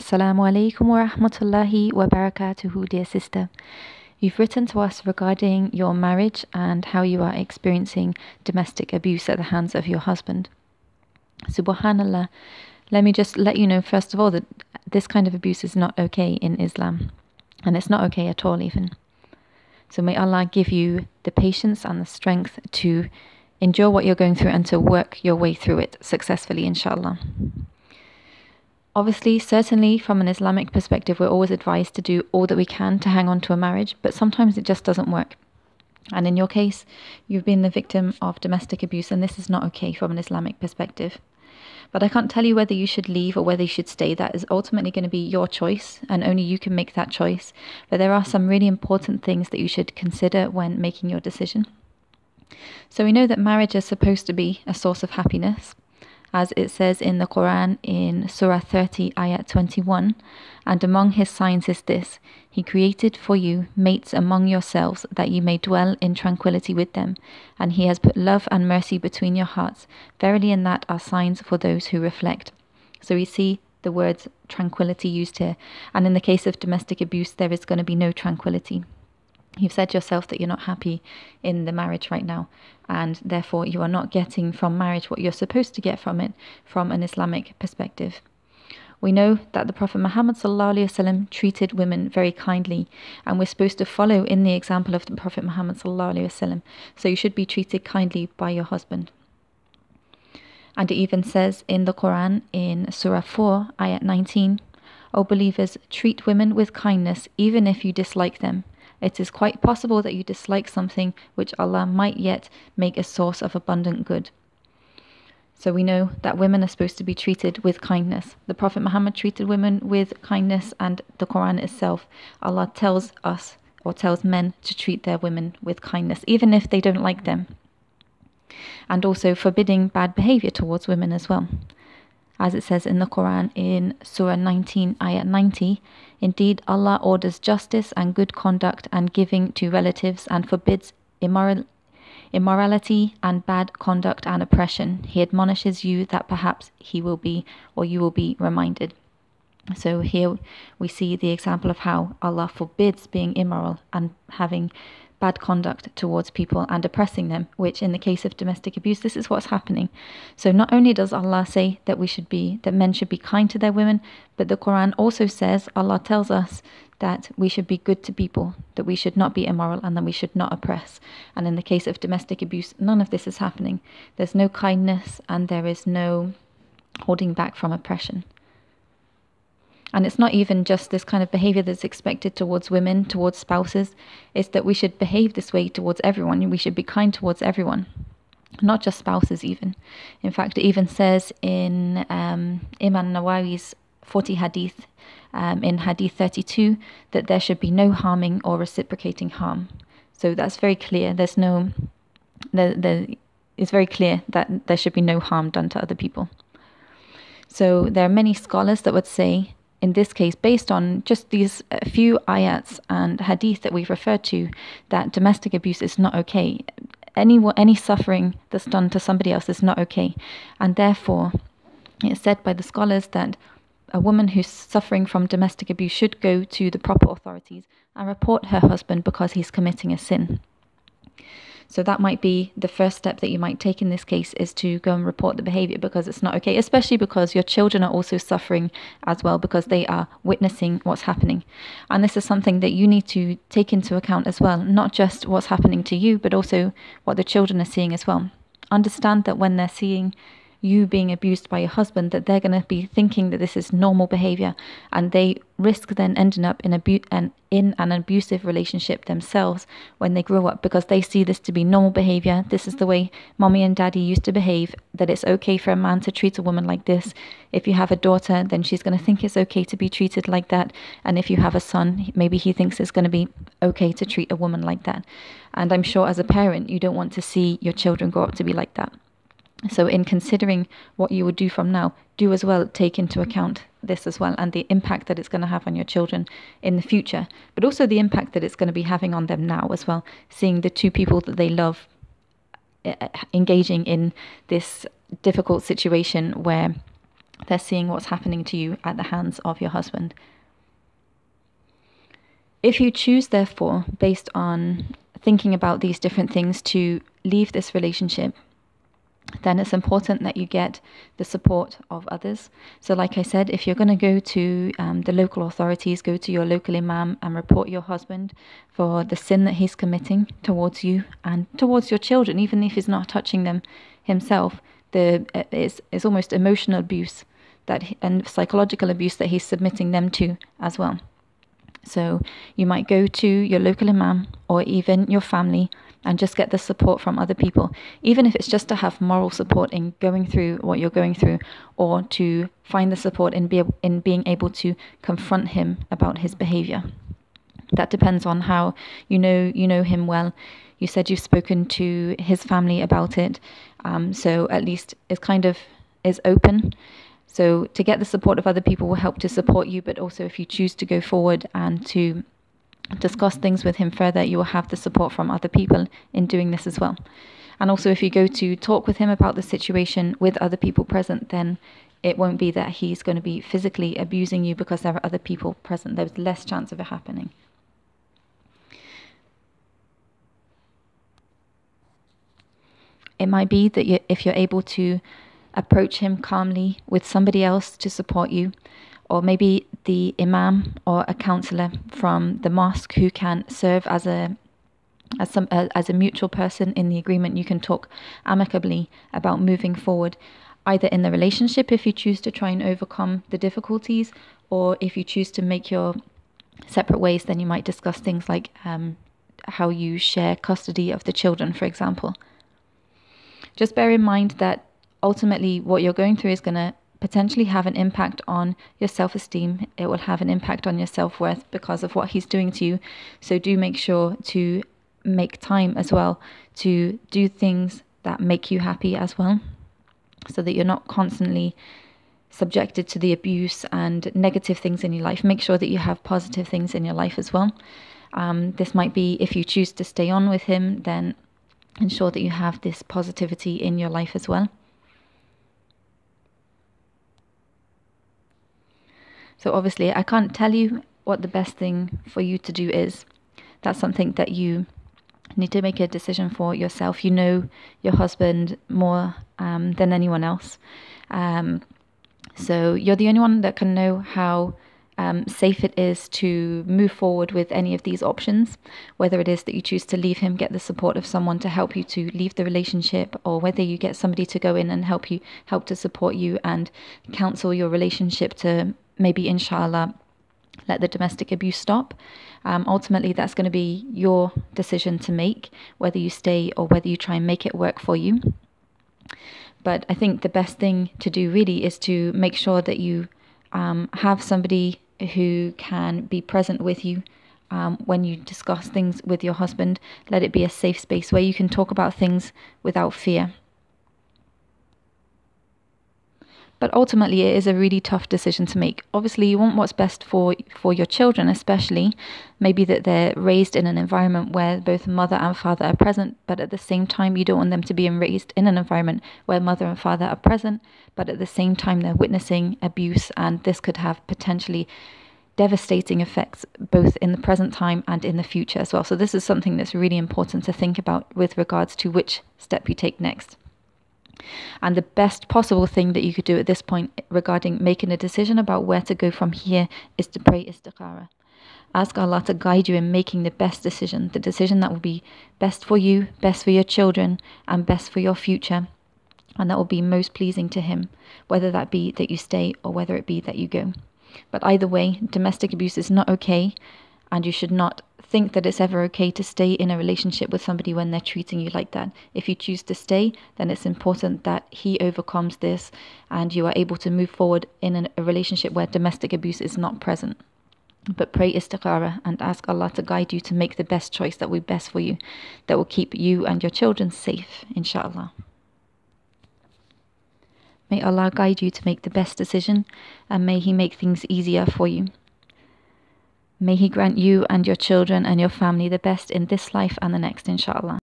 Assalamu alaikum wa rahmatullahi wa barakatuhu, dear sister. You've written to us regarding your marriage and how you are experiencing domestic abuse at the hands of your husband. Subhanallah, let me just let you know, first of all, that this kind of abuse is not okay in Islam. And it's not okay at all, even. So may Allah give you the patience and the strength to endure what you're going through and to work your way through it successfully, inshallah. Obviously, certainly from an Islamic perspective, we're always advised to do all that we can to hang on to a marriage, but sometimes it just doesn't work. And in your case, you've been the victim of domestic abuse, and this is not okay from an Islamic perspective. But I can't tell you whether you should leave or whether you should stay. That is ultimately going to be your choice, and only you can make that choice. But there are some really important things that you should consider when making your decision. So we know that marriage is supposed to be a source of happiness as it says in the Quran in Surah 30, Ayat 21. And among his signs is this He created for you mates among yourselves, that you may dwell in tranquility with them. And He has put love and mercy between your hearts. Verily, in that are signs for those who reflect. So we see the words tranquility used here. And in the case of domestic abuse, there is going to be no tranquility. You've said yourself that you're not happy in the marriage right now, and therefore you are not getting from marriage what you're supposed to get from it from an Islamic perspective. We know that the Prophet Muhammad ﷺ treated women very kindly, and we're supposed to follow in the example of the Prophet Muhammad ﷺ. So you should be treated kindly by your husband. And it even says in the Quran in Surah 4, Ayat 19, O believers, treat women with kindness even if you dislike them it is quite possible that you dislike something which Allah might yet make a source of abundant good. So we know that women are supposed to be treated with kindness. The Prophet Muhammad treated women with kindness, and the Quran itself, Allah tells us or tells men to treat their women with kindness, even if they don't like them. And also forbidding bad behavior towards women as well as it says in the Quran in Surah 19, Ayat 90. Indeed, Allah orders justice and good conduct and giving to relatives and forbids immoral, immorality and bad conduct and oppression. He admonishes you that perhaps he will be or you will be reminded. So here we see the example of how Allah forbids being immoral and having bad conduct towards people and oppressing them, which in the case of domestic abuse, this is what's happening. So not only does Allah say that we should be, that men should be kind to their women, but the Quran also says, Allah tells us that we should be good to people, that we should not be immoral, and that we should not oppress. And in the case of domestic abuse, none of this is happening. There's no kindness and there is no holding back from oppression. And it's not even just this kind of behavior that's expected towards women, towards spouses. It's that we should behave this way towards everyone. We should be kind towards everyone, not just spouses, even. In fact, it even says in um, Imam Nawawi's 40 hadith, um, in hadith 32, that there should be no harming or reciprocating harm. So that's very clear. There's no, there, there, it's very clear that there should be no harm done to other people. So there are many scholars that would say in this case, based on just these few ayats and hadith that we've referred to, that domestic abuse is not okay. Any, any suffering that's done to somebody else is not okay. And therefore, it's said by the scholars that a woman who's suffering from domestic abuse should go to the proper authorities and report her husband because he's committing a sin. So that might be the first step that you might take in this case is to go and report the behavior because it's not okay, especially because your children are also suffering as well because they are witnessing what's happening. And this is something that you need to take into account as well, not just what's happening to you, but also what the children are seeing as well. Understand that when they're seeing you being abused by your husband that they're going to be thinking that this is normal behavior and they risk then ending up in abu- and in an abusive relationship themselves when they grow up because they see this to be normal behavior. This is the way mommy and daddy used to behave that it's okay for a man to treat a woman like this. If you have a daughter then she's going to think it's okay to be treated like that and if you have a son maybe he thinks it's going to be okay to treat a woman like that. And i'm sure as a parent you don't want to see your children grow up to be like that so, in considering what you would do from now, do as well take into account this as well and the impact that it's going to have on your children in the future, but also the impact that it's going to be having on them now as well. Seeing the two people that they love eh, eh, engaging in this difficult situation where they're seeing what's happening to you at the hands of your husband. If you choose, therefore, based on thinking about these different things, to leave this relationship, then it's important that you get the support of others. So, like I said, if you're going to go to um, the local authorities, go to your local imam and report your husband for the sin that he's committing towards you and towards your children, even if he's not touching them himself, the it's, it's almost emotional abuse that and psychological abuse that he's submitting them to as well. So you might go to your local imam or even your family and just get the support from other people, even if it's just to have moral support in going through what you're going through, or to find the support in be in being able to confront him about his behavior. That depends on how you know you know him well. You said you've spoken to his family about it, um, so at least it's kind of is open. So to get the support of other people will help to support you, but also if you choose to go forward and to discuss things with him further, you will have the support from other people in doing this as well. And also, if you go to talk with him about the situation with other people present, then it won't be that he's going to be physically abusing you because there are other people present. There's less chance of it happening. It might be that you, if you're able to approach him calmly with somebody else to support you, or maybe the imam or a counselor from the mosque who can serve as a as some uh, as a mutual person in the agreement. You can talk amicably about moving forward either in the relationship if you choose to try and overcome the difficulties or if you choose to make your separate ways then you might discuss things like um, how you share custody of the children for example. Just bear in mind that ultimately what you're going through is going to potentially have an impact on your self esteem. It will have an impact on your self worth because of what he's doing to you. So do make sure to make time as well to do things that make you happy as well so that you're not constantly subjected to the abuse and negative things in your life. Make sure that you have positive things in your life as well. Um, this might be if you choose to stay on with him, then ensure that you have this positivity in your life as well. So obviously, I can't tell you what the best thing for you to do is. That's something that you need to make a decision for yourself. You know your husband more um, than anyone else. Um, so you're the only one that can know how um, safe it is to move forward with any of these options, whether it is that you choose to leave him, get the support of someone to help you to leave the relationship, or whether you get somebody to go in and help you, help to support you and counsel your relationship to maybe inshallah let the domestic abuse stop. Um, ultimately, that's going to be your decision to make, whether you stay or whether you try and make it work for you. But I think the best thing to do really is to make sure that you um, have somebody who can be present with you um, when you discuss things with your husband. Let it be a safe space where you can talk about things without fear. But ultimately, it is a really tough decision to make. Obviously, you want what's best for for your children, especially maybe that they're raised in an environment where both mother and father are present, but at the same time, you don't want them to be raised in an environment where mother and father are present, but at the same time, they're witnessing abuse, and this could have potentially devastating effects both in the present time and in the future as well. So, this is something that's really important to think about with regards to which step you take next. And the best possible thing that you could do at this point regarding making a decision about where to go from here is to pray istikhara. Ask Allah to guide you in making the best decision, the decision that will be best for you, best for your children, and best for your future, and that will be most pleasing to Him, whether that be that you stay or whether it be that you go. But either way, domestic abuse is not okay, and you should not think that it's ever okay to stay in a relationship with somebody when they're treating you like that. If you choose to stay, then it's important that he overcomes this and you are able to move forward in an, a relationship where domestic abuse is not present. But pray istikhara and ask Allah to guide you to make the best choice that will be best for you, that will keep you and your children safe, inshallah. May Allah guide you to make the best decision and may He make things easier for you. May He grant you and your children and your family the best in this life and the next, inshallah.